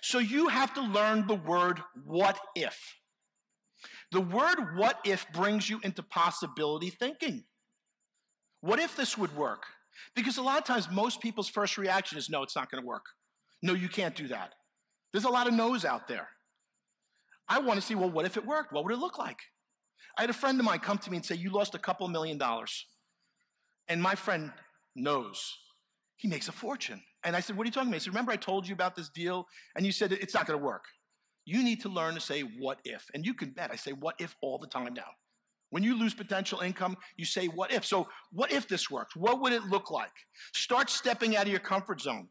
So you have to learn the word what if. The word what if brings you into possibility thinking. What if this would work? Because a lot of times, most people's first reaction is no, it's not going to work. No, you can't do that. There's a lot of no's out there. I want to see, well, what if it worked? What would it look like? I had a friend of mine come to me and say, You lost a couple million dollars. And my friend knows he makes a fortune. And I said, What are you talking about? He said, Remember, I told you about this deal and you said it's not going to work. You need to learn to say, What if? And you can bet I say, What if all the time now. When you lose potential income, you say, What if? So, what if this works? What would it look like? Start stepping out of your comfort zone.